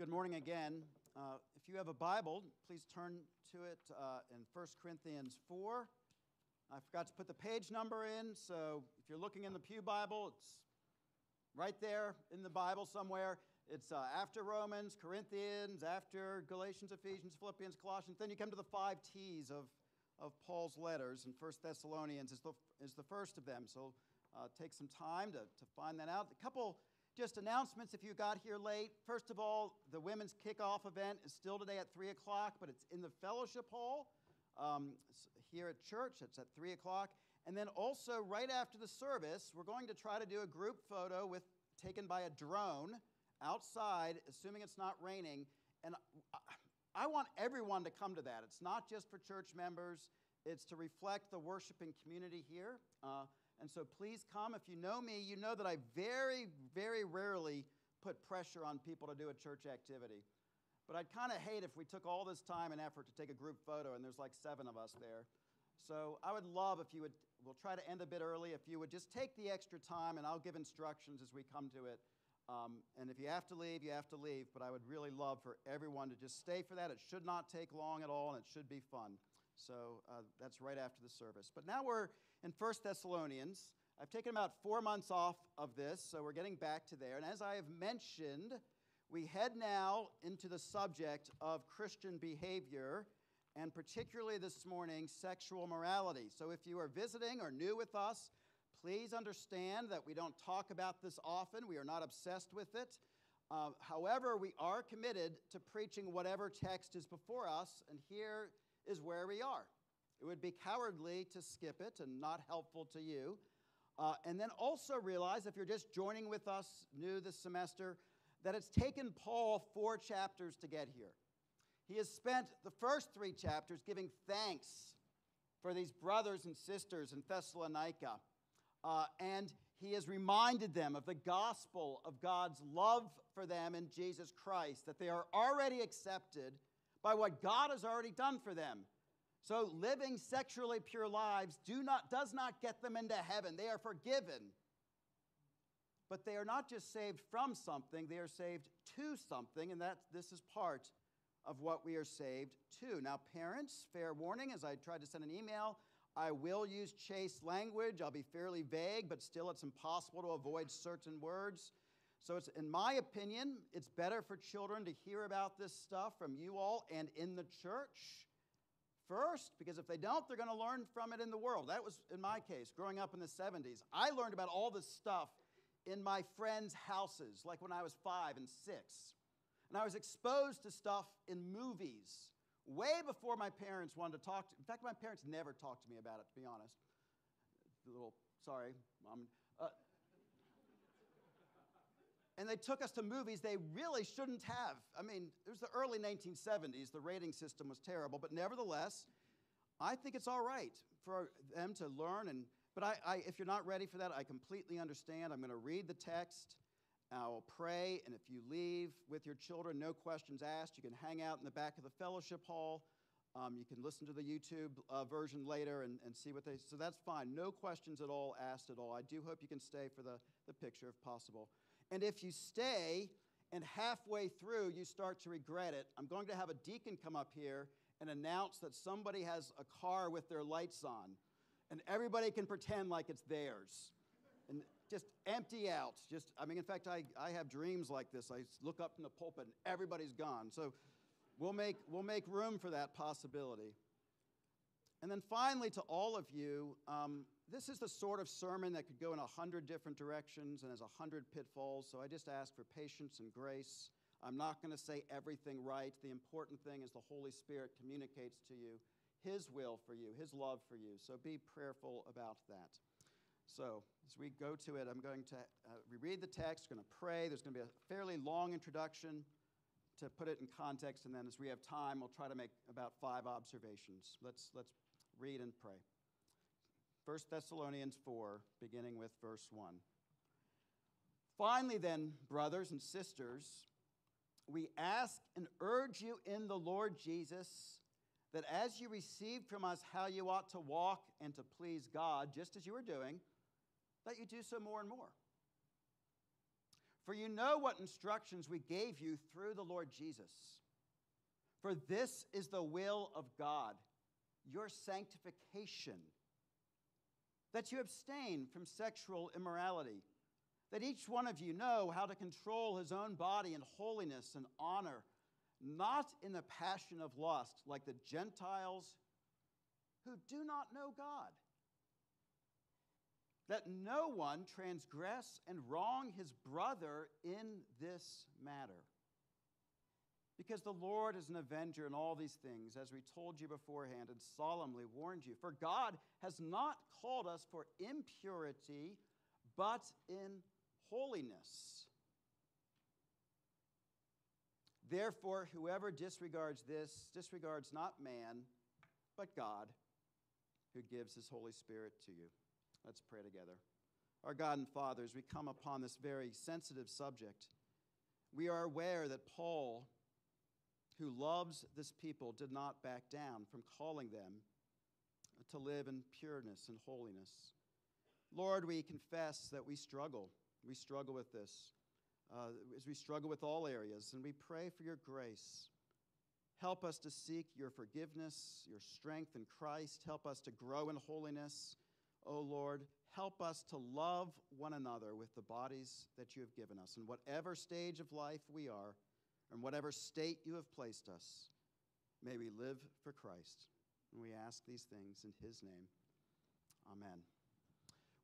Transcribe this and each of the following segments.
Good morning again. Uh, if you have a Bible, please turn to it uh, in 1 Corinthians 4. I forgot to put the page number in, so if you're looking in the Pew Bible, it's right there in the Bible somewhere. It's uh, after Romans, Corinthians, after Galatians, Ephesians, Philippians, Colossians. Then you come to the five T's of, of Paul's letters, and 1 Thessalonians is the, is the first of them. So uh, take some time to, to find that out. A couple just announcements if you got here late. First of all, the women's kickoff event is still today at 3 o'clock, but it's in the fellowship hall um, here at church. It's at 3 o'clock. And then also, right after the service, we're going to try to do a group photo with, taken by a drone outside, assuming it's not raining. And I want everyone to come to that. It's not just for church members, it's to reflect the worshiping community here. Uh, and so please come. If you know me, you know that I very, very rarely put pressure on people to do a church activity. But I'd kind of hate if we took all this time and effort to take a group photo and there's like seven of us there. So I would love if you would, we'll try to end a bit early, if you would just take the extra time and I'll give instructions as we come to it. Um, and if you have to leave, you have to leave. But I would really love for everyone to just stay for that. It should not take long at all and it should be fun. So uh, that's right after the service. But now we're in 1 Thessalonians. I've taken about four months off of this, so we're getting back to there. And as I have mentioned, we head now into the subject of Christian behavior, and particularly this morning, sexual morality. So if you are visiting or new with us, please understand that we don't talk about this often. We are not obsessed with it. Uh, however, we are committed to preaching whatever text is before us, and here is where we are. It would be cowardly to skip it and not helpful to you. Uh, and then also realize, if you're just joining with us new this semester, that it's taken Paul four chapters to get here. He has spent the first three chapters giving thanks for these brothers and sisters in Thessalonica. Uh, and he has reminded them of the gospel of God's love for them in Jesus Christ, that they are already accepted by what God has already done for them. So living sexually pure lives do not, does not get them into heaven. They are forgiven. But they are not just saved from something, they are saved to something, and that this is part of what we are saved to. Now, parents, fair warning, as I tried to send an email, I will use chaste language. I'll be fairly vague, but still it's impossible to avoid certain words. So, it's, in my opinion, it's better for children to hear about this stuff from you all and in the church first, because if they don't, they're going to learn from it in the world. That was in my case, growing up in the 70s. I learned about all this stuff in my friends' houses, like when I was five and six. And I was exposed to stuff in movies way before my parents wanted to talk to In fact, my parents never talked to me about it, to be honest. A little, sorry, mom. Uh, and they took us to movies they really shouldn't have. I mean, it was the early 1970s, the rating system was terrible, but nevertheless, I think it's all right for them to learn. And, but I, I, if you're not ready for that, I completely understand. I'm going to read the text, I'll pray, and if you leave with your children, no questions asked, you can hang out in the back of the fellowship hall. Um, you can listen to the YouTube uh, version later and, and see what they. So that's fine. No questions at all asked at all. I do hope you can stay for the, the picture if possible. And if you stay and halfway through you start to regret it, I'm going to have a deacon come up here and announce that somebody has a car with their lights on. And everybody can pretend like it's theirs. And just empty out. Just, I mean, in fact, I, I have dreams like this. I look up from the pulpit and everybody's gone. So we'll make, we'll make room for that possibility. And then finally, to all of you, um, this is the sort of sermon that could go in a hundred different directions and has a hundred pitfalls, so I just ask for patience and grace. I'm not going to say everything right. The important thing is the Holy Spirit communicates to you His will for you, His love for you. So be prayerful about that. So, as we go to it, I'm going to uh, reread the text, going to pray. There's going to be a fairly long introduction to put it in context, and then as we have time, we'll try to make about five observations. Let's, let's read and pray. 1 Thessalonians 4, beginning with verse 1. Finally, then, brothers and sisters, we ask and urge you in the Lord Jesus that as you received from us how you ought to walk and to please God, just as you are doing, that you do so more and more. For you know what instructions we gave you through the Lord Jesus. For this is the will of God, your sanctification, that you abstain from sexual immorality, that each one of you know how to control his own body in holiness and honor, not in the passion of lust, like the Gentiles who do not know God that no one transgress and wrong his brother in this matter. Because the Lord is an avenger in all these things, as we told you beforehand and solemnly warned you. For God has not called us for impurity, but in holiness. Therefore, whoever disregards this disregards not man, but God, who gives his Holy Spirit to you. Let's pray together. Our God and Father, as we come upon this very sensitive subject, we are aware that Paul, who loves this people, did not back down from calling them to live in pureness and holiness. Lord, we confess that we struggle. We struggle with this, uh, as we struggle with all areas, and we pray for your grace. Help us to seek your forgiveness, your strength in Christ. Help us to grow in holiness. O Lord, help us to love one another with the bodies that you have given us. In whatever stage of life we are, in whatever state you have placed us, may we live for Christ. And we ask these things in his name. Amen.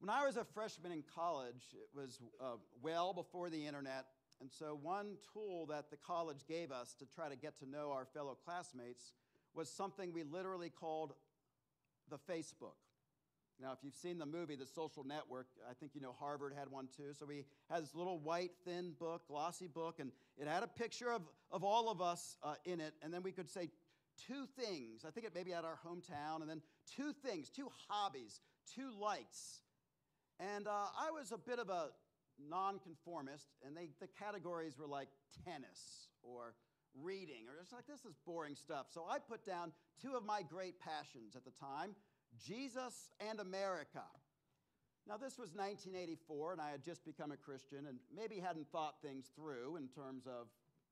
When I was a freshman in college, it was uh, well before the internet. And so, one tool that the college gave us to try to get to know our fellow classmates was something we literally called the Facebook. Now, if you've seen the movie, The Social Network, I think you know Harvard had one too. So we had this little white, thin book, glossy book, and it had a picture of, of all of us uh, in it. And then we could say two things. I think it maybe at our hometown, and then two things, two hobbies, two likes. And uh, I was a bit of a nonconformist, and they, the categories were like tennis or reading, or just like this is boring stuff. So I put down two of my great passions at the time Jesus and America. Now, this was 1984, and I had just become a Christian and maybe hadn't thought things through in terms of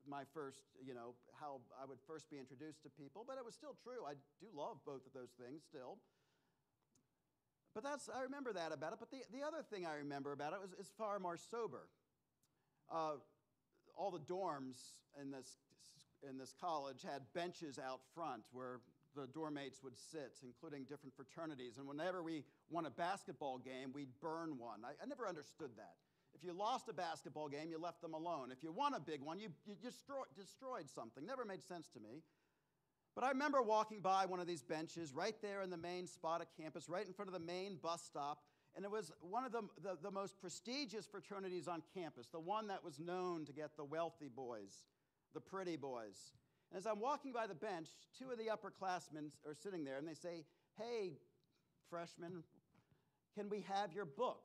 my first, you know, how I would first be introduced to people, but it was still true. I do love both of those things still. But that's, I remember that about it. But the, the other thing I remember about it was, is far more sober. Uh, all the dorms in this, in this college had benches out front where the dorm mates would sit, including different fraternities. And whenever we won a basketball game, we'd burn one. I, I never understood that. If you lost a basketball game, you left them alone. If you won a big one, you, you destroy, destroyed something. Never made sense to me. But I remember walking by one of these benches right there in the main spot of campus, right in front of the main bus stop. And it was one of the, the, the most prestigious fraternities on campus, the one that was known to get the wealthy boys, the pretty boys. As I'm walking by the bench, two of the upperclassmen are sitting there and they say, Hey, freshman, can we have your book?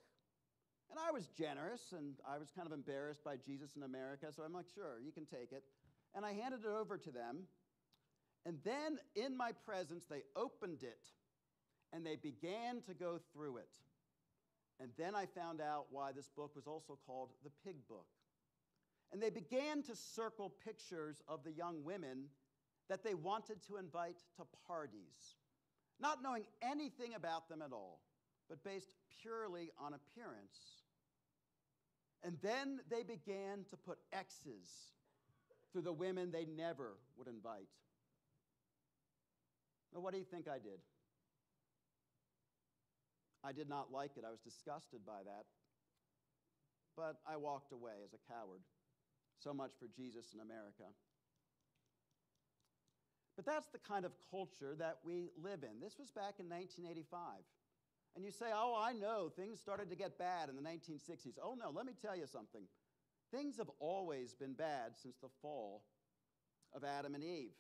And I was generous and I was kind of embarrassed by Jesus in America, so I'm like, Sure, you can take it. And I handed it over to them. And then in my presence, they opened it and they began to go through it. And then I found out why this book was also called the Pig Book. And they began to circle pictures of the young women that they wanted to invite to parties, not knowing anything about them at all, but based purely on appearance. And then they began to put X's through the women they never would invite. Now, what do you think I did? I did not like it. I was disgusted by that. But I walked away as a coward. So much for Jesus in America. But that's the kind of culture that we live in. This was back in 1985. And you say, oh, I know, things started to get bad in the 1960s. Oh, no, let me tell you something. Things have always been bad since the fall of Adam and Eve.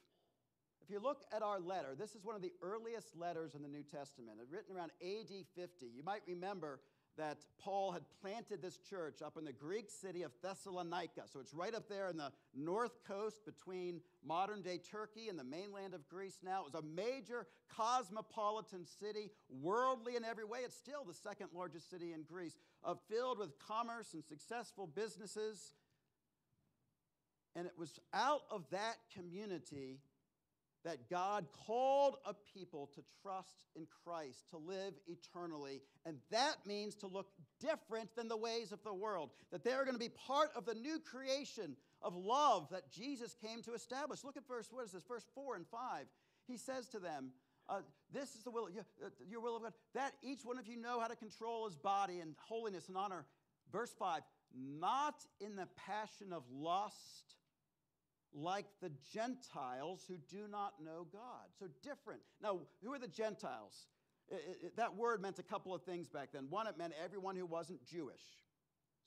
If you look at our letter, this is one of the earliest letters in the New Testament, written around AD 50. You might remember that Paul had planted this church up in the Greek city of Thessalonica. So it's right up there in the north coast between modern day Turkey and the mainland of Greece now. It was a major cosmopolitan city, worldly in every way. It's still the second largest city in Greece, uh, filled with commerce and successful businesses. And it was out of that community that God called a people to trust in Christ, to live eternally. And that means to look different than the ways of the world, that they're going to be part of the new creation of love that Jesus came to establish. Look at verse, what is this, verse 4 and 5. He says to them, uh, This is the will, uh, your will of God, that each one of you know how to control his body in holiness and honor. Verse 5, not in the passion of lust like the Gentiles who do not know God. So different. Now, who are the Gentiles? It, it, that word meant a couple of things back then. One, it meant everyone who wasn't Jewish.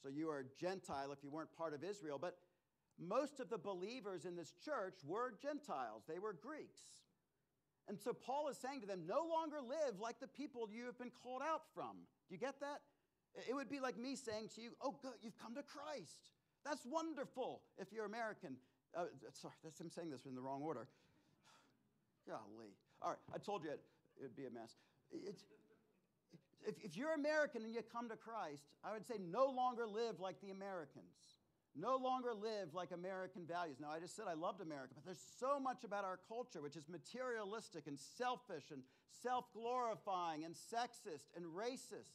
So you are a Gentile if you weren't part of Israel. But most of the believers in this church were Gentiles, they were Greeks. And so Paul is saying to them, no longer live like the people you have been called out from. Do you get that? It would be like me saying to you, oh, good, you've come to Christ. That's wonderful if you're American. Uh, sorry, I'm saying this in the wrong order. Golly. All right, I told you it, would be a mess. If, if you're American and you come to Christ, I would say no longer live like the Americans. No longer live like American values. Now, I just said I loved America, but there's so much about our culture which is materialistic and selfish and self glorifying and sexist and racist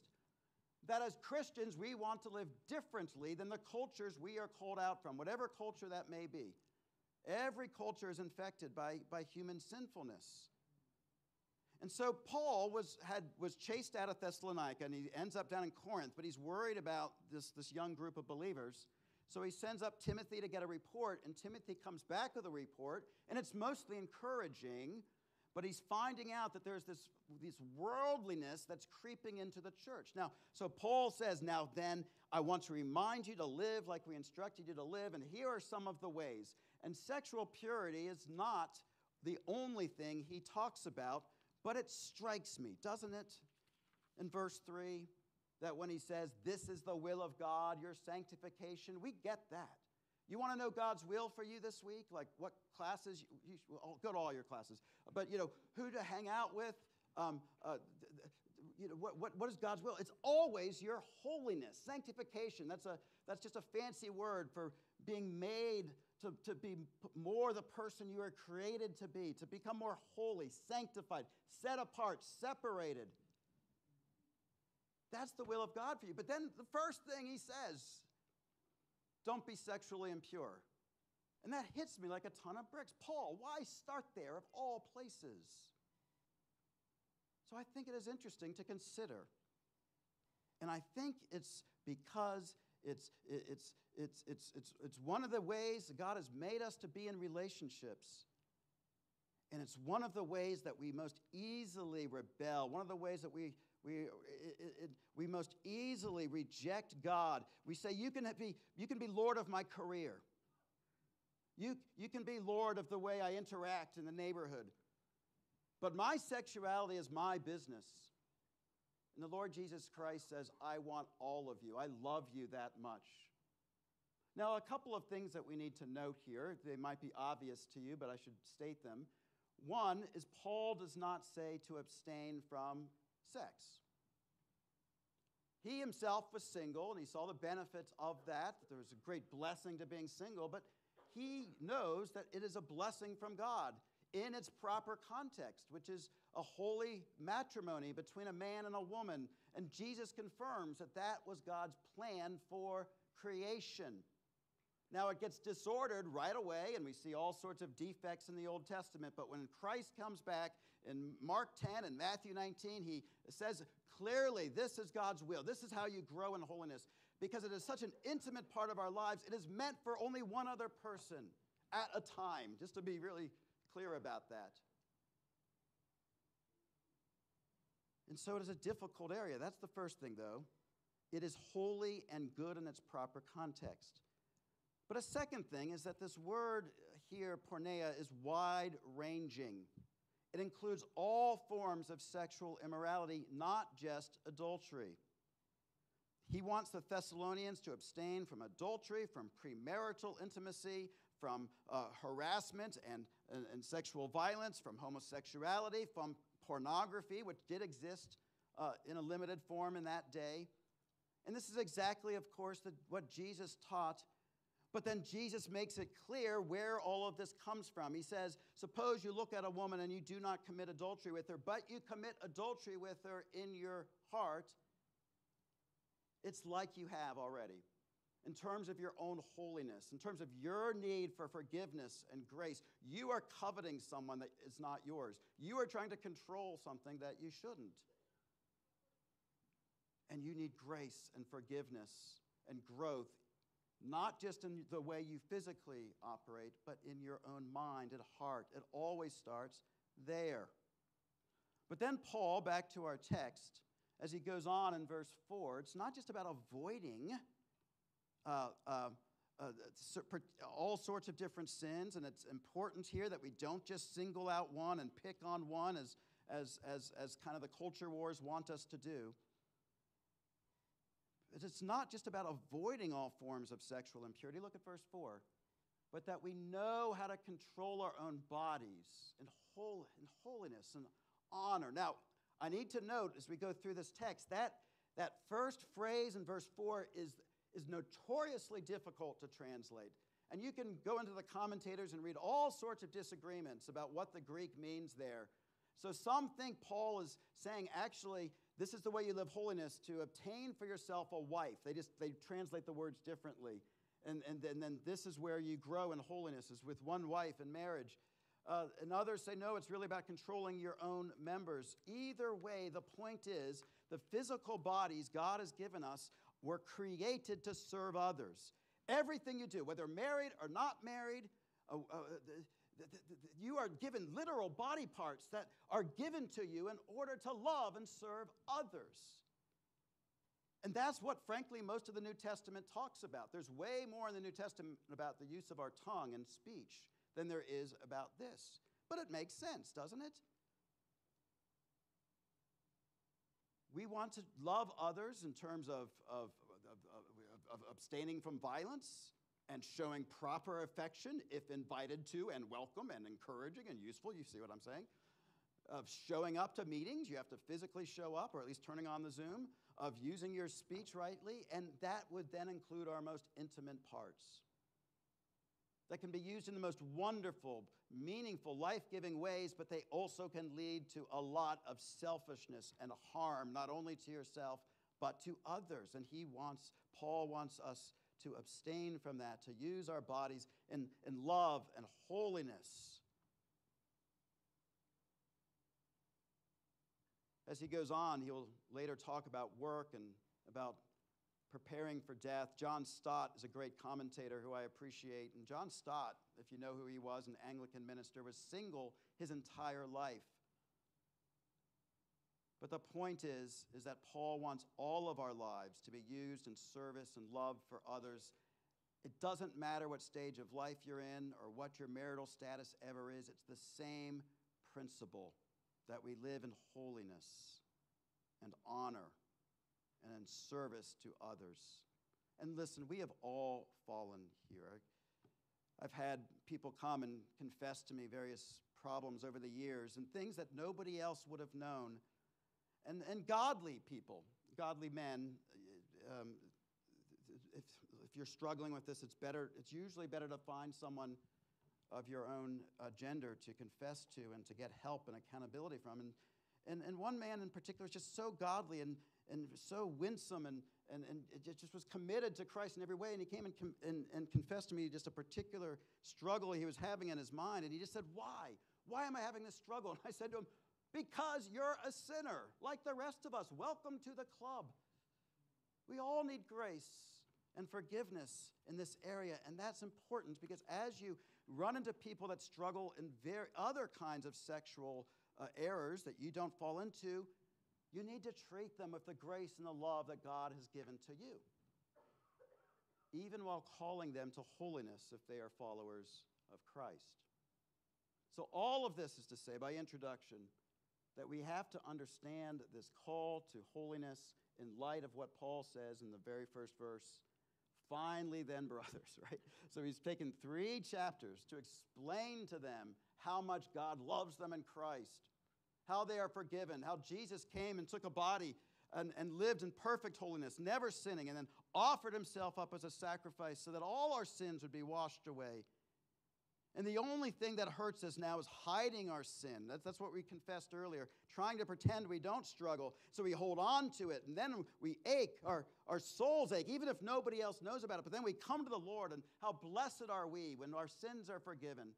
that as Christians we want to live differently than the cultures we are called out from, whatever culture that may be. Every culture is infected by, by human sinfulness. And so Paul was, had, was chased out of Thessalonica and he ends up down in Corinth, but he's worried about this, this young group of believers. So he sends up Timothy to get a report, and Timothy comes back with a report, and it's mostly encouraging, but he's finding out that there's this, this worldliness that's creeping into the church. Now, so Paul says, Now then, I want to remind you to live like we instructed you to live, and here are some of the ways. And sexual purity is not the only thing he talks about, but it strikes me, doesn't it? In verse 3, that when he says, This is the will of God, your sanctification, we get that. You want to know God's will for you this week? Like what classes? You, you well, go to all your classes. But, you know, who to hang out with? Um, uh, you know, what, what, what is God's will? It's always your holiness, sanctification. That's, a, that's just a fancy word for being made to, to be more the person you are created to be, to become more holy, sanctified, set apart, separated. That's the will of God for you. But then the first thing he says, don't be sexually impure. And that hits me like a ton of bricks. Paul, why start there of all places? So I think it is interesting to consider. And I think it's because it's, it's, it's, it's, it's, it's one of the ways that God has made us to be in relationships. And it's one of the ways that we most easily rebel, one of the ways that we, we, it, it, we most easily reject God. We say, you can, be, you can be Lord of my career. You, you can be Lord of the way I interact in the neighborhood. But my sexuality is my business. And the Lord Jesus Christ says, I want all of you. I love you that much. Now, a couple of things that we need to note here. They might be obvious to you, but I should state them. One is Paul does not say to abstain from sex. He himself was single and he saw the benefits of that. There was a great blessing to being single, but he knows that it is a blessing from God in its proper context, which is a holy matrimony between a man and a woman. And Jesus confirms that that was God's plan for creation. Now, it gets disordered right away, and we see all sorts of defects in the Old Testament. But when Christ comes back in Mark 10 and Matthew 19, he says clearly, This is God's will. This is how you grow in holiness. Because it is such an intimate part of our lives, it is meant for only one other person at a time, just to be really clear about that. And so it is a difficult area. That's the first thing, though. It is holy and good in its proper context. But a second thing is that this word here, porneia, is wide ranging. It includes all forms of sexual immorality, not just adultery. he wants the Thessalonians to abstain from adultery, from premarital intimacy, from uh, harassment and, and, and, sexual violence, from homosexuality, from pornography, which did exist uh, in a limited form in that day. And this is exactly, of course, the, what Jesus taught. But then Jesus makes it clear where all of this comes from. He says, Suppose you look at a woman and you do not commit adultery with her, but you commit adultery with her in your heart. It's like you have already in terms of your own holiness, in terms of your need for forgiveness and grace. You are coveting someone that is not yours. You are trying to control something that you shouldn't. And you need grace and forgiveness and growth, not just in the way you physically operate, but in your own mind and heart. It always starts there. But then, Paul, back to our text, as he goes on in verse 4, it's not just about avoiding uh, uh, all sorts of different sins, and it's important here that we don't just single out one and pick on one as, as, as, as kind of the culture wars want us to do. It's not just about avoiding all forms of sexual impurity. Look at verse 4. But that we know how to control our own bodies in, whole, in holiness and honor. Now, I need to note as we go through this text that that first phrase in verse 4 is is notoriously difficult to translate. And you can go into the commentators and read all sorts of disagreements about what the Greek means there. So some think Paul is saying actually this is the way you live holiness to obtain for yourself a wife. They just they translate the words differently. And, and, and then this is where you grow in holiness is with one wife in marriage. Uh, and others say, no, it's really about controlling your own members. Either way, the point is the physical bodies God has given us were created to serve others. Everything you do, whether married or not married, uh, uh, the, the, the, you are given literal body parts that are given to you in order to love and serve others. And that's what, frankly, most of the New Testament talks about. There's way more in the New Testament about the use of our tongue and speech than there is about this. But it makes sense, doesn't it? We want to love others in terms of, of, of, of, abstaining from violence and showing proper affection if invited to and welcome and encouraging and useful. You see what I'm saying? Of showing up to meetings, you have to physically show up or at least turning on the Zoom, of using your speech rightly, and that would then include our most intimate parts that can be used in the most wonderful, meaningful, life giving ways, but they also can lead to a lot of selfishness and harm, not only to yourself, but to others. And he wants, Paul wants us to abstain from that, to use our bodies in, in love and holiness. As he goes on, he'll later talk about work and about preparing for death. John Stott is a great commentator who I appreciate. And John Stott, if you know who he was, an Anglican minister, was single his entire life. But the point is, is that Paul wants all of our lives to be used in service and love for others. It doesn't matter what stage of life you're in or what your marital status ever is, it's the same principle that we live in holiness and honor and in service to others. And listen, we have all fallen here. I've had people come and confess to me various problems over the years and things that nobody else would have known. And, and godly people, godly men, um, if, if you're struggling with this, it's better, it's usually better to find someone of your own uh, gender to confess to and to get help and accountability from. And, and, and one man in particular is just so godly and, and so winsome and, and, and it just was committed to Christ in every way. And he came and, com- and, and confessed to me just a particular struggle he was having in his mind. And he just said, Why? Why am I having this struggle? And I said to him, Because you're a sinner like the rest of us. Welcome to the club. We all need grace and forgiveness in this area. And that's important because as you run into people that struggle in very other kinds of sexual uh, errors that you don't fall into, you need to treat them with the grace and the love that God has given to you, even while calling them to holiness if they are followers of Christ. So, all of this is to say, by introduction, that we have to understand this call to holiness in light of what Paul says in the very first verse. Finally, then, brothers, right? So he's taken three chapters to explain to them how much God loves them in Christ, how they are forgiven, how Jesus came and took a body and, and lived in perfect holiness, never sinning, and then offered himself up as a sacrifice so that all our sins would be washed away. And the only thing that hurts us now is hiding our sin. That's, that's what we confessed earlier, trying to pretend we don't struggle. So we hold on to it, and then we ache. Our, our souls ache, even if nobody else knows about it. But then we come to the Lord, and how blessed are we when our sins are forgiven.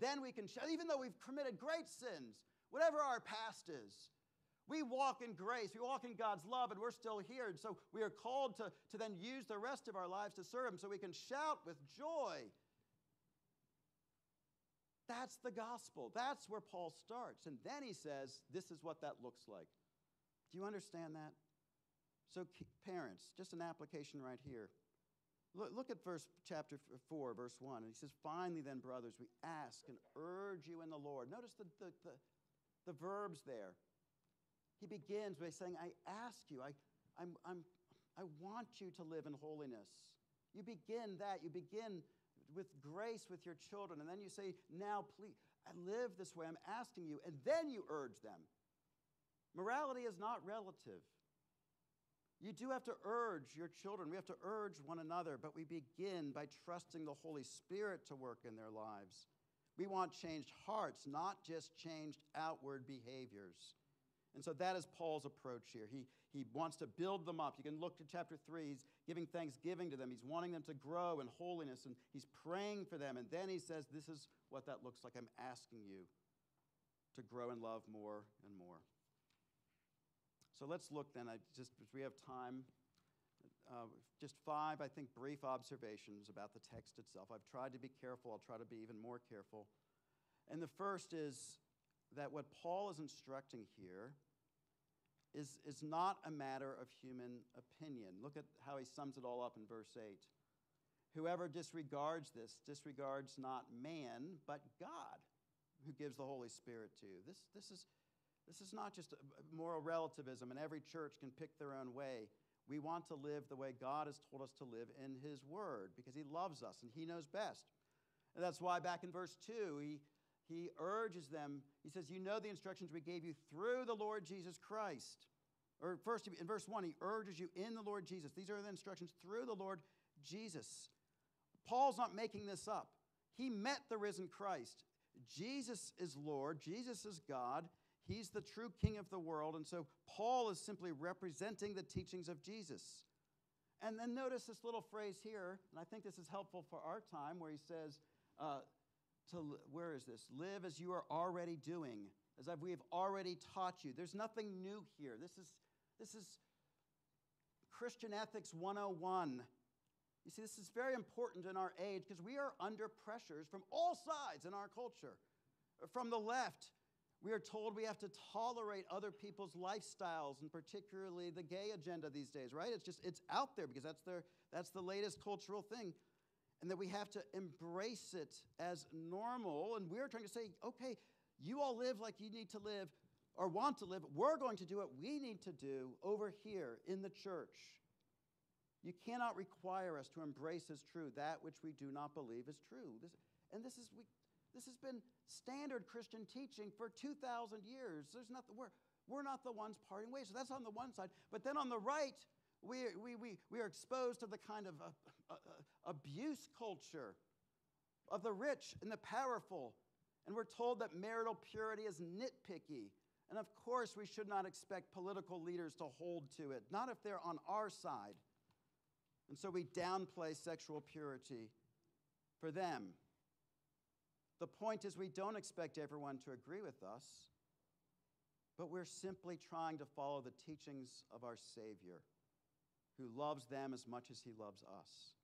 Then we can, even though we've committed great sins, whatever our past is, we walk in grace, we walk in God's love, and we're still here. And so we are called to, to then use the rest of our lives to serve Him so we can shout with joy that's the gospel. That's where Paul starts. And then he says, this is what that looks like. Do you understand that? So, parents, just an application right here. Look, at verse chapter 4, verse 1. And he says, Finally, then, brothers, we ask and urge you in the Lord. Notice the, the, the, the verbs there. He begins by saying, I ask you, I, I'm, I'm, I want you to live in holiness. You begin that. You begin with grace with your children, and then you say, Now, please, I live this way, I'm asking you, and then you urge them. Morality is not relative. You do have to urge your children. We have to urge one another, but we begin by trusting the Holy Spirit to work in their lives. We want changed hearts, not just changed outward behaviors. And so that is Paul's approach here. He, he wants to build them up. You can look to chapter 3. He's giving thanksgiving to them. He's wanting them to grow in holiness, and he's praying for them. And then he says, This is what that looks like. I'm asking you to grow in love more and more. So let's look then. I just we have time, uh, just five, I think, brief observations about the text itself. I've tried to be careful. I'll try to be even more careful. And the first is that what Paul is instructing here is, is not a matter of human opinion. Look at how he sums it all up in verse 8. Whoever disregards this disregards not man, but God, who gives the Holy Spirit to. This, this, is, this is not just moral relativism, and every church can pick their own way. We want to live the way God has told us to live in His Word because He loves us and He knows best. And that's why back in verse 2, he, he urges them, he says, You know the instructions we gave you through the Lord Jesus Christ. Or first, in verse 1, he urges you in the Lord Jesus. These are the instructions through the Lord Jesus. Paul's not making this up. He met the risen Christ. Jesus is Lord, Jesus is God. He's the true king of the world. And so Paul is simply representing the teachings of Jesus. And then notice this little phrase here, and I think this is helpful for our time, where he says, uh, to where is this? Live as you are already doing, as we have already taught you. There's nothing new here. This is this is Christian Ethics 101. You see, this is very important in our age because we are under pressures from all sides in our culture. From the left, we are told we have to tolerate other people's lifestyles and particularly the gay agenda these days, right? It's just it's out there because that's their that's the latest cultural thing and that we have to embrace it as normal. And we're trying to say, okay, you all live like you need to live or want to live. We're going to do what we need to do over here in the church. You cannot require us to embrace as true that which we do not believe is true. This, and this, is, we, this has been standard Christian teaching for 2,000 years. There's not, we're, we're not the ones parting ways. So that's on the one side. But then on the right, we, we, we, we are exposed to the kind of uh, uh, uh, abuse culture of the rich and the powerful. And we're told that marital purity is nitpicky. And of course, we should not expect political leaders to hold to it, not if they're on our side. And so we downplay sexual purity for them. The point is, we don't expect everyone to agree with us, but we're simply trying to follow the teachings of our Savior who loves them as much as he loves us.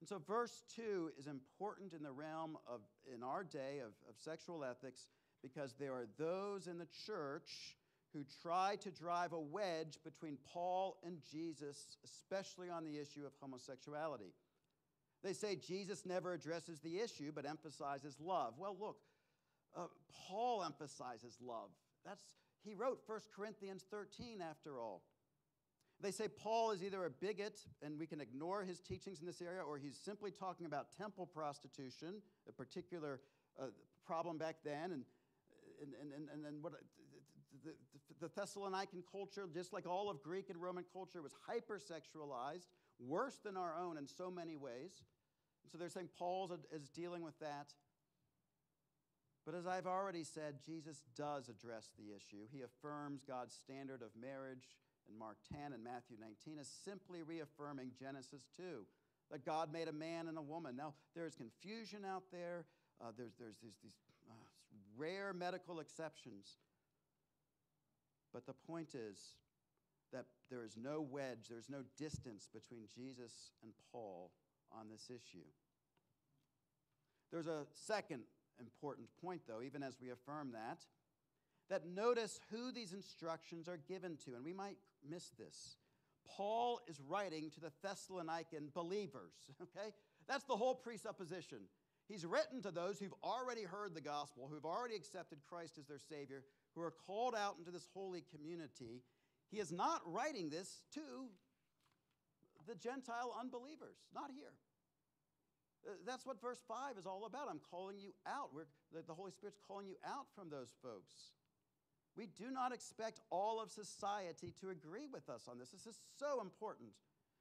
And so, verse 2 is important in the realm of, in our day, of, of sexual ethics because there are those in the church who try to drive a wedge between Paul and Jesus, especially on the issue of homosexuality. They say Jesus never addresses the issue but emphasizes love. Well, look, uh, Paul emphasizes love. That's, he wrote 1 Corinthians 13, after all. They say Paul is either a bigot and we can ignore his teachings in this area, or he's simply talking about temple prostitution, a particular uh, problem back then. And, and, and, and, and what, the, the, the Thessalonican culture, just like all of Greek and Roman culture, was hypersexualized, worse than our own in so many ways. And so they're saying Paul is dealing with that. But as I've already said, Jesus does address the issue. He affirms God's standard of marriage in Mark 10 and Matthew 19 is simply reaffirming Genesis 2 that God made a man and a woman. Now, there's confusion out there, uh, there's, there's these, these uh, rare medical exceptions. But the point is that there is no wedge, there's no distance between Jesus and Paul on this issue. There's a second important point, though, even as we affirm that, that notice who these instructions are given to. And we might miss this. Paul is writing to the Thessalonican believers, okay? That's the whole presupposition. He's written to those who've already heard the gospel, who've already accepted Christ as their Savior, who are called out into this holy community. He is not writing this to the Gentile unbelievers, not here. Uh, that's what verse 5 is all about. I'm calling you out. We're, the Holy Spirit's calling you out from those folks. We do not expect all of society to agree with us on this. This is so important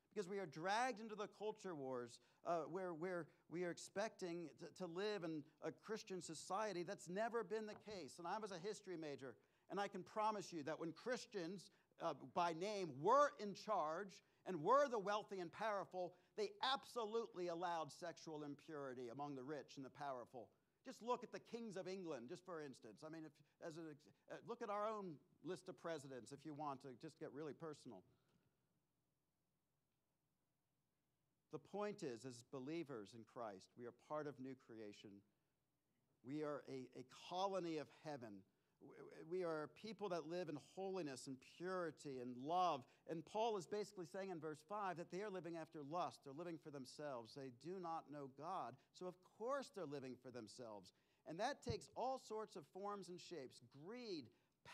because we are dragged into the culture wars uh, where, where we are expecting to, to live in a Christian society. That's never been the case. And I was a history major, and I can promise you that when Christians uh, by name were in charge and were the wealthy and powerful, they absolutely allowed sexual impurity among the rich and the powerful. Just look at the kings of England, just for instance. I mean, if, as a, uh, look at our own list of presidents if you want to just get really personal. The point is, as believers in Christ, we are part of new creation. We are a, a colony of heaven we are people that live in holiness and purity and love. And Paul is basically saying in verse 5 that they are living after lust. They're living for themselves. They do not know God. So, of course, they're living for themselves. And that takes all sorts of forms and shapes greed,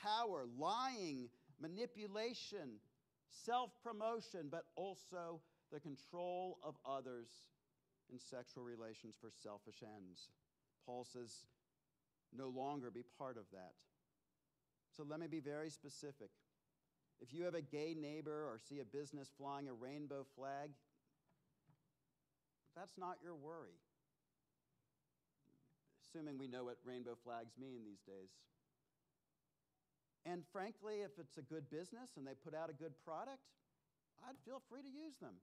power, lying, manipulation, self promotion, but also the control of others in sexual relations for selfish ends. Paul says, no longer be part of that. So let me be very specific. If you have a gay neighbor or see a business flying a rainbow flag, that's not your worry. Assuming we know what rainbow flags mean these days. And frankly, if it's a good business and they put out a good product, I'd feel free to use them.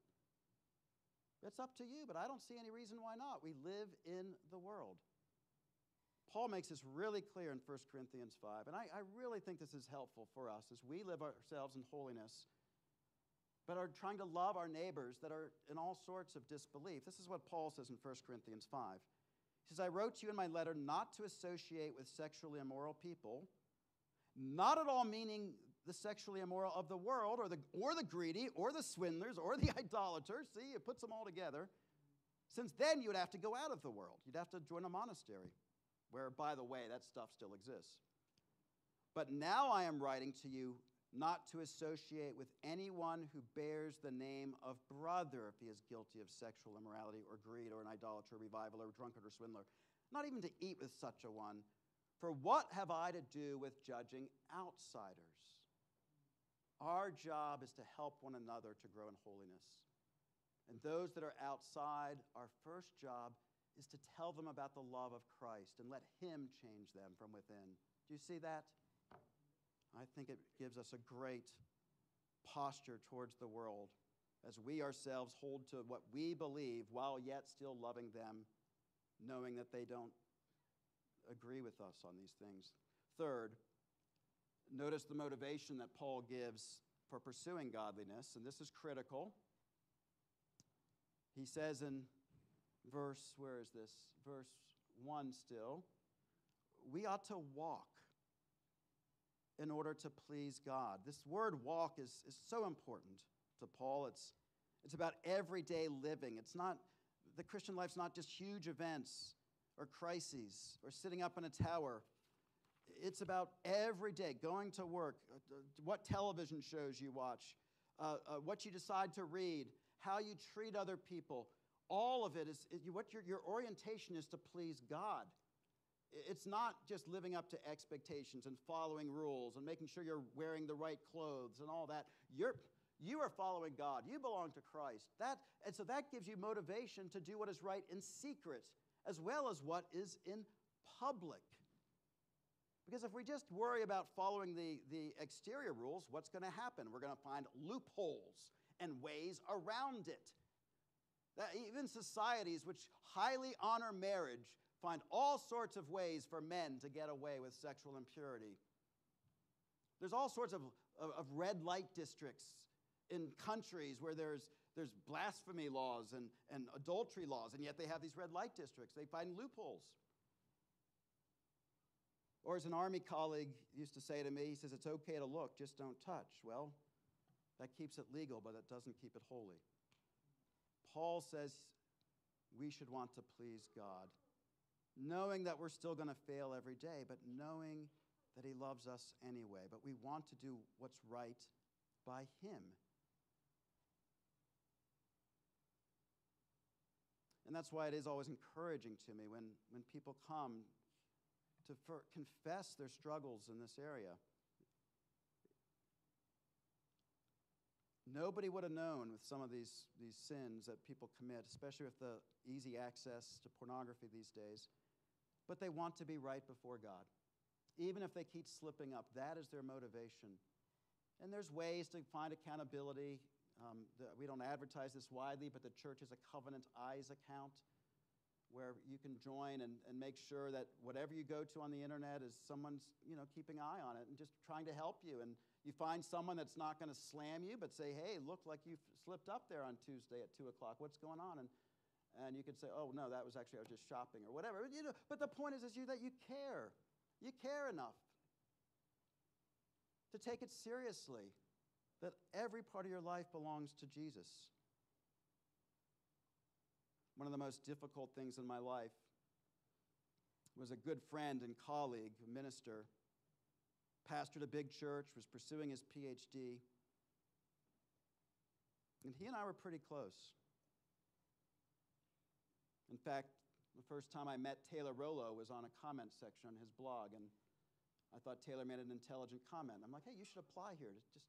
It's up to you, but I don't see any reason why not. We live in the world. Paul makes this really clear in 1 Corinthians 5, and I, I, really think this is helpful for us as we live ourselves in holiness, but are trying to love our neighbors that are in all sorts of disbelief. This is what Paul says in 1 Corinthians 5. He says, I wrote to you in my letter not to associate with sexually immoral people, not at all meaning the sexually immoral of the world, or the, or the greedy, or the swindlers, or the idolaters. See, it puts them all together. Since then, you would have to go out of the world. You'd have to join a monastery where, by the way, that stuff still exists. But now I am writing to you not to associate with anyone who bears the name of brother if he is guilty of sexual immorality or greed or an idolater, revival, or drunkard or swindler. Not even to eat with such a one. For what have I to do with judging outsiders? Our job is to help one another to grow in holiness. And those that are outside, our first job is to tell them about the love of Christ and let Him change them from within. Do you see that? I think it gives us a great posture towards the world as we ourselves hold to what we believe while yet still loving them, knowing that they don't agree with us on these things. Third, notice the motivation that Paul gives for pursuing godliness, and this is critical. He says in verse, where is this? Verse 1 still. We ought to walk in order to please God. This word walk is, is so important to Paul. It's, it's about everyday living. It's not, the Christian life's not just huge events or crises or sitting up in a tower. It's about every day going to work, uh, what television shows you watch, uh, uh, what you decide to read, how you treat other people. All of it is, what your, your orientation is to please God. It's not just living up to expectations and following rules and making sure you're wearing the right clothes and all that. You're, you are following God. You belong to Christ. That, and so that gives you motivation to do what is right in secret as well as what is in public. Because if we just worry about following the, the exterior rules, what's going to happen? We're going to find loopholes and ways around it. That even societies which highly honor marriage find all sorts of ways for men to get away with sexual impurity. There's all sorts of, of, of red light districts in countries where there's, there's blasphemy laws and, and adultery laws, and yet they have these red light districts. They find loopholes. Or as an army colleague used to say to me, he says, It's okay to look, just don't touch. Well, that keeps it legal, but it doesn't keep it holy. Paul says we should want to please God, knowing that we're still going to fail every day, but knowing that He loves us anyway. But we want to do what's right by Him. And that's why it is always encouraging to me when, when people come to confess their struggles in this area. Nobody would have known with some of these, these sins that people commit, especially with the easy access to pornography these days. But they want to be right before God. Even if they keep slipping up, that is their motivation. And there's ways to find accountability. Um, the, we don't advertise this widely, but the church has a Covenant Eyes account where you can join and, and make sure that whatever you go to on the internet is someone's you know keeping eye on it and just trying to help you and you find someone that's not going to slam you but say hey look like you slipped up there on tuesday at 2 o'clock. What's going on? And, and you could say oh no that was actually i was just shopping or whatever. But, you know, but the point is, is you, that you care. You care enough to take it seriously that every part of your life belongs to jesus. One of the most difficult things in my life was a good friend and colleague, minister, pastored a big church, was pursuing his PhD. And he and I were pretty close. In fact, the first time I met Taylor Rollo was on a comment section on his blog, and I thought Taylor made an intelligent comment. I'm like, hey, you should apply here. Just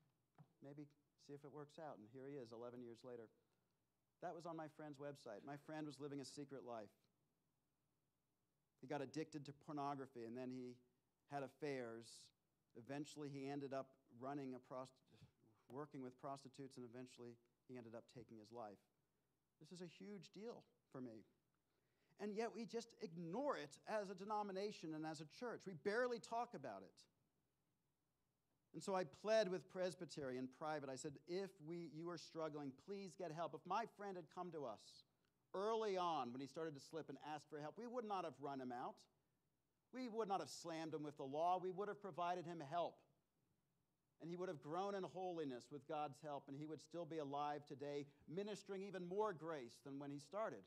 maybe see if it works out. And here he is 11 years later. That was on my friend's website. My friend was living a secret life. He got addicted to pornography and then he had affairs. Eventually, he ended up running a working with prostitutes, and eventually, he ended up taking his life. This is a huge deal for me. And yet, we just ignore it as a denomination and as a church. We barely talk about it. And so I pled with Presbytery in private. I said, if we, you are struggling, please get help. If my friend had come to us early on when he started to slip and asked for help, we would not have run him out. We would not have slammed him with the law. We would have provided him help. And he would have grown in holiness with God's help, and he would still be alive today, ministering even more grace than when he started.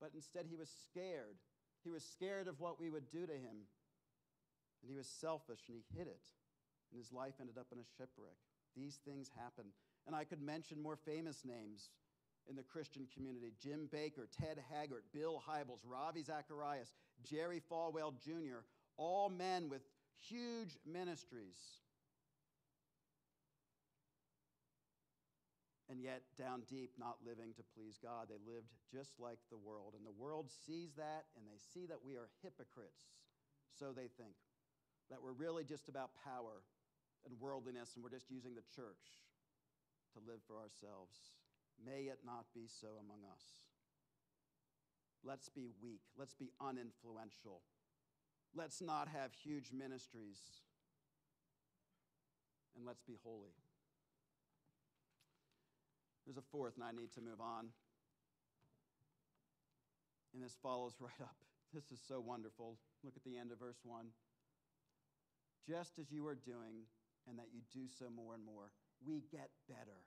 But instead, he was scared. He was scared of what we would do to him. And he was selfish, and he hid it and his life ended up in a shipwreck. These things happen. And I could mention more famous names in the Christian community Jim Bakker, Ted Haggard, Bill Hybels, Ravi Zacharias, Jerry Falwell Jr., all men with huge ministries. And yet, down deep, not living to please God. They lived just like the world. And the world sees that, and they see that we are hypocrites. So they think that we're really just about power and worldliness, and we're just using the church to live for ourselves. May it not be so among us. Let's be weak. Let's be uninfluential. Let's not have huge ministries. And let's be holy. There's a fourth, and I need to move on. And this follows right up. This is so wonderful. Look at the end of verse 1. Just as you are doing, and that you do so more and more. We get better.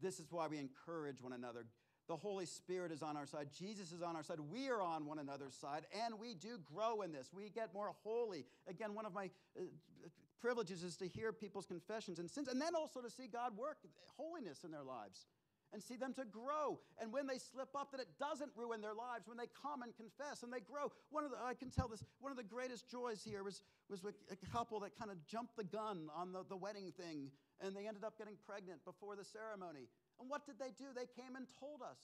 This is why we encourage one another. The Holy Spirit is on our side. Jesus is on our side. We are on one another's side, and we do grow in this. We get more holy. Again, one of my uh, privileges is to hear people's confessions and sins, and then also to see God work holiness in their lives and see them to grow. And when they slip up, that it doesn't ruin their lives. When they come and confess and they grow. One of the, I can tell this, one of the greatest joys here was, was with a couple that kind of jumped the gun on the, the wedding thing, and they ended up getting pregnant before the ceremony. And what did they do? They came and told us.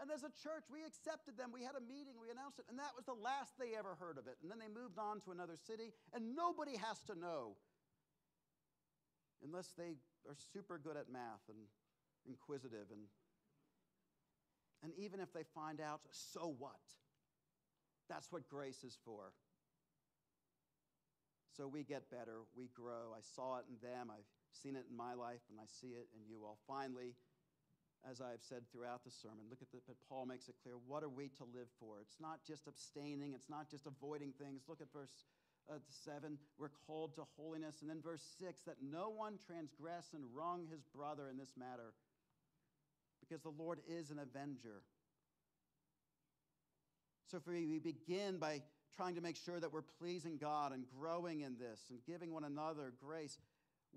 And as a church, we accepted them. We had a meeting, we announced it, and that was the last they ever heard of it. And then they moved on to another city, and nobody has to know unless they are super good at math and inquisitive. And, and even if they find out, so what? That's what grace is for. So we get better, we grow. I saw it in them, I've seen it in my life, and I see it in you all. Finally, as I've said throughout the sermon. Look at the, but Paul makes it clear. What are we to live for? It's not just abstaining, it's not just avoiding things. Look at verse uh, 7. We're called to holiness. And then verse 6 that no one transgress and wrong his brother in this matter, because the Lord is an avenger. So if we begin by trying to make sure that we're pleasing God and growing in this and giving one another grace,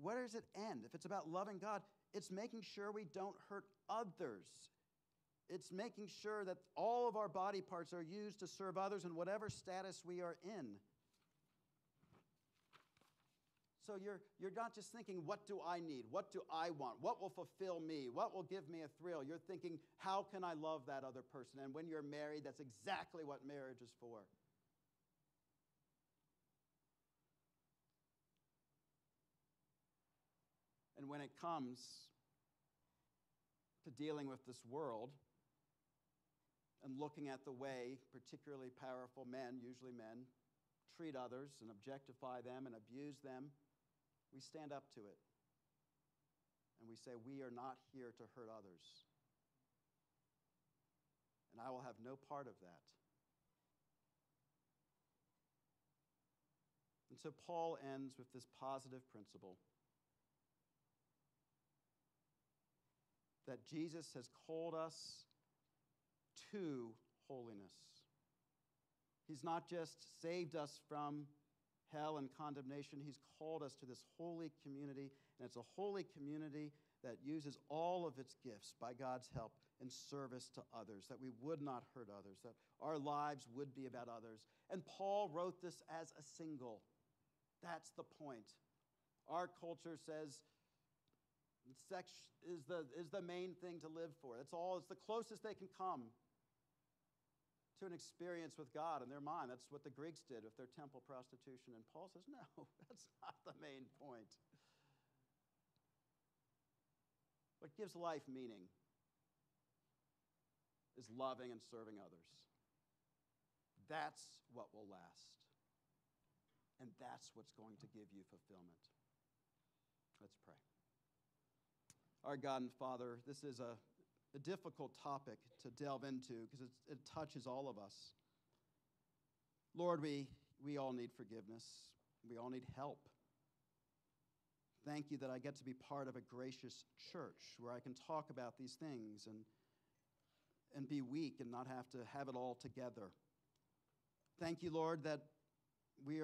where does it end? If it's about loving God, it's making sure we don't hurt others. It's making sure that all of our body parts are used to serve others in whatever status we are in. So you're, you're not just thinking, what do I need? What do I want? What will fulfill me? What will give me a thrill? You're thinking, how can I love that other person? And when you're married, that's exactly what marriage is for. And when it comes to dealing with this world and looking at the way particularly powerful men, usually men, treat others and objectify them and abuse them, we stand up to it. And we say, We are not here to hurt others. And I will have no part of that. And so Paul ends with this positive principle. That Jesus has called us to holiness. He's not just saved us from hell and condemnation, He's called us to this holy community, and it's a holy community that uses all of its gifts by God's help in service to others, that we would not hurt others, that our lives would be about others. And Paul wrote this as a single. That's the point. Our culture says Sex is the, is the main thing to live for. That's all, it's the closest they can come to an experience with God in their mind. That's what the Greeks did with their temple prostitution. And Paul says, no, that's not the main point. What gives life meaning is loving and serving others. That's what will last. And that's what's going to give you fulfillment. Let's pray. Our God and Father, this is a, a difficult topic to delve into because it touches all of us. Lord, we, we all need forgiveness, we all need help. Thank you that I get to be part of a gracious church where I can talk about these things and, and be weak and not have to have it all together. Thank you, Lord, that we are.